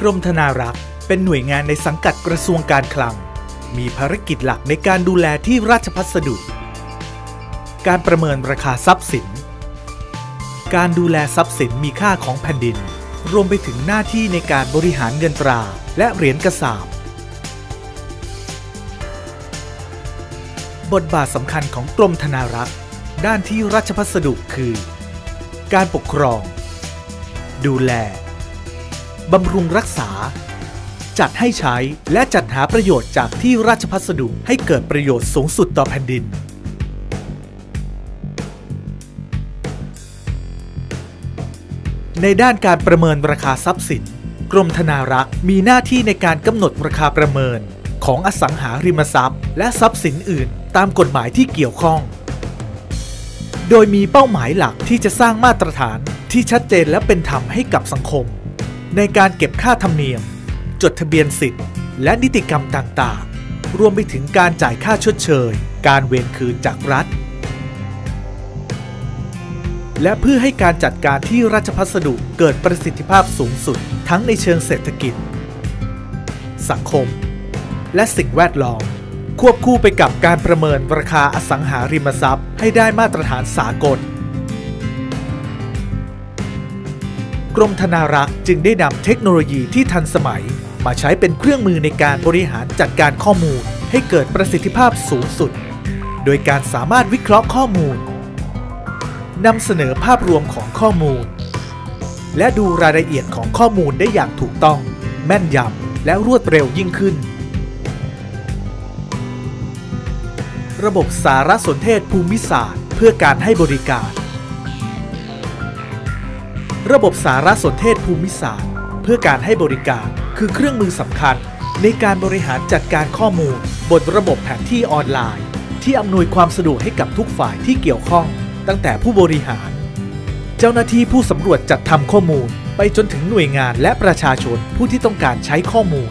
กรมธนารักษ์เป็นหน่วยงานในสังกัดกระทรวงการคลัง มีภารกิจหลักในการดูแลที่ราชพัสดุ การประเมินราคาทรัพย์สิน การดูแลทรัพย์สินมีค่าของแผ่นดิน รวมไปถึงหน้าที่ในการบริหารเงินตรา และเหรียญกระสาบบทบาทสำคัญของกรมธนารักษ์ด้านที่ราชพัสดุคือ การปกครอง ดูแล บำรุงรักษา จัดให้ใช้และจัดหาประโยชน์จากที่ราชพัสดุให้เกิดประโยชน์สูงสุดต่อแผ่นดิน ในด้านการประเมินราคาทรัพย์สิน กรมธนารักษ์มีหน้าที่ในการกำหนดราคาประเมิน ของอสังหาริมทรัพย์ และทรัพย์สินอื่น ตามกฎหมายที่เกี่ยวข้องโดยมีเป้าหมายหลักที่จะสร้างมาตรฐานที่ชัดเจนและเป็นธรรมให้กับสังคม ในการเก็บค่าธรรมเนียม จดทะเบียนสิทธิ์ และนิติกรรมต่างๆ รวมไปถึงการจ่ายค่าชดเชย การเวรคืนจากรัฐ และเพื่อให้การจัดการที่ราชพัสดุเกิดประสิทธิภาพสูงสุด ทั้งในเชิงเศรษฐกิจ สังคม และสิ่งแวดล้อมควบคู่ไปกับการประเมินราคาอสังหาริมทรัพย์ ให้ได้มาตรฐานสากล กรมธนารักษ์จึงได้นำเทคโนโลยีที่ทันสมัย มาใช้เป็นเครื่องมือในการบริหารจัดการข้อมูล ให้เกิดประสิทธิภาพสูงสุด โดยการสามารถวิเคราะห์ข้อมูลนำเสนอภาพรวมของข้อมูล และดูรายละเอียดของข้อมูลได้อย่างถูกต้อง แม่นยำและรวดเร็วยิ่งขึ้น ระบบสารสนเทศภูมิศาสตร์ เพื่อการให้บริการ ระบบสารสนเทศภูมิศาสตร์ เพื่อการให้บริการคือเครื่องมือสำคัญ ในการบริหารจัดการข้อมูล บนระบบแผนที่ออนไลน์ ที่อำนวยความสะดวกให้กับทุกฝ่ายที่เกี่ยวข้อง ตั้งแต่ผู้บริหาร เจ้าหน้าที่ผู้สำรวจจัดทำข้อมูล ไปจนถึงหน่วยงานและประชาชนผู้ที่ต้องการใช้ข้อมูล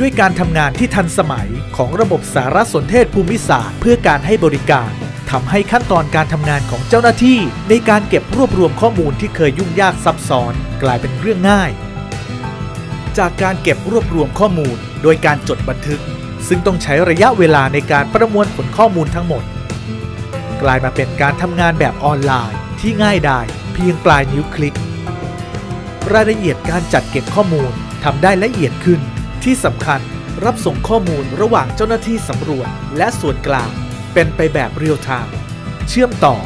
ด้วยการทำงานที่ทันสมัยของระบบสารสนเทศภูมิศาสตร์ เพื่อการให้บริการ ทำให้ขั้นตอนการทำงานของเจ้าหน้าที่ ในการเก็บรวบรวมข้อมูลที่เคยยุ่งยากซับซ้อนกลายเป็นเรื่องง่าย จากการเก็บรวบรวมข้อมูล โดยการจดบันทึก ซึ่งต้องใช้ระยะเวลาในการประมวลผลข้อมูลทั้งหมด กลายมาเป็นการทำงานแบบออนไลน์ ที่ง่ายดายเพียงปลายนิ้วคลิก รายละเอียดการจัดเก็บข้อมูลทำได้ละเอียดขึ้น ที่สำคัญรับส่งข้อมูลระหว่างเจ้าหน้าที่สำรวจและส่วนกลาง เป็นไปแบบเรียลไทม์เชื่อมต่อ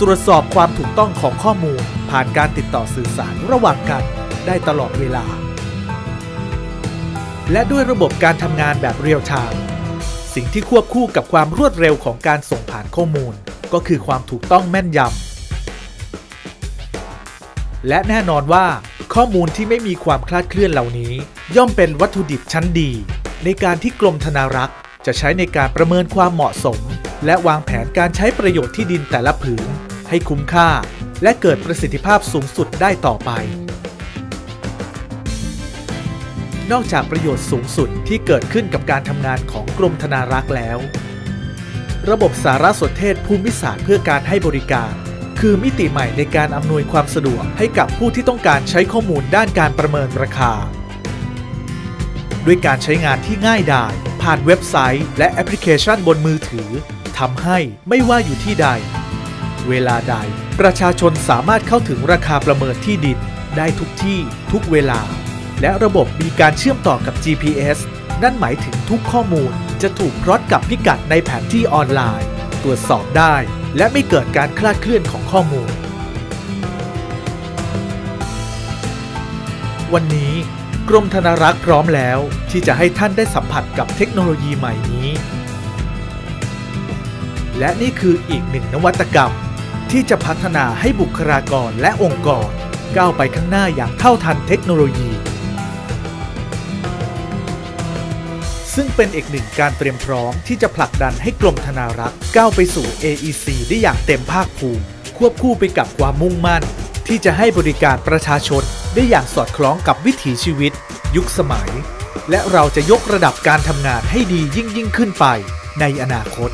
ตรวจสอบความถูกต้องของข้อมูล ผ่านการติดต่อสื่อสารระหว่างกันได้ตลอดเวลา และด้วยระบบการทำงานแบบเรียลไทม์สิ่งที่ควบคู่กับความรวดเร็วของการส่งผ่านข้อมูล ก็คือความถูกต้องแม่นยำและแน่นอนว่า ข้อมูลที่ไม่มีความคลาดเคลื่อนเหล่านี้ ย่อมเป็นวัตถุดิบชั้นดี ในการที่กรมธนารักษ์จะใช้ในการประเมินความเหมาะสม และวางแผนการใช้ประโยชน์ที่ดินแต่ละผืน ให้คุ้มค่า และเกิดประสิทธิภาพสูงสุดได้ต่อไป นอกจากประโยชน์สูงสุดที่เกิดขึ้นกับการทำงานของกรมธนารักษ์แล้ว ระบบสารสนเทศภูมิศาสตร์เพื่อการให้บริการ คือมิติใหม่ในการอำนวยความสะดวกให้กับผู้ที่ต้องการใช้ข้อมูลด้านการประเมินราคา ด้วยการใช้งานที่ง่ายดายผ่านเว็บไซต์และแอปพลิเคชันบนมือถือ ทำให้ไม่ว่าอยู่ที่ใด เวลาใด ประชาชนสามารถเข้าถึงราคาประเมินที่ดิน ได้ทุกที่ทุกเวลา และระบบมีการเชื่อมต่อกับ GPS นั่นหมายถึงทุกข้อมูลจะถูกพลอตกับพิกัดในแผนที่ออนไลน์ ตรวจสอบได้ และไม่เกิดการคลาดเคลื่อนของข้อมูล วันนี้กรมธนารักษ์พร้อมแล้วที่จะให้ท่านได้สัมผัสกับเทคโนโลยีใหม่นี้ และนี่คืออีกหนึ่งนวัตกรรม ที่จะพัฒนาให้บุคลากรและองค์กร ก้าวไปข้างหน้าอย่างเท่าทันเทคโนโลยี ซึ่งเป็นอีกหนึ่งการเตรียมพร้อมที่จะผลักดันให้กรมธนารักษ์ก้าวไปสู่ AEC ได้อย่างเต็มภาคภูมิ ควบคู่ไปกับความมุ่งมั่น ที่จะให้บริการประชาชนได้อย่างสอดคล้องกับวิถีชีวิต ยุคสมัย และเราจะยกระดับการทำงานให้ดียิ่งยิ่งขึ้นไปในอนาคต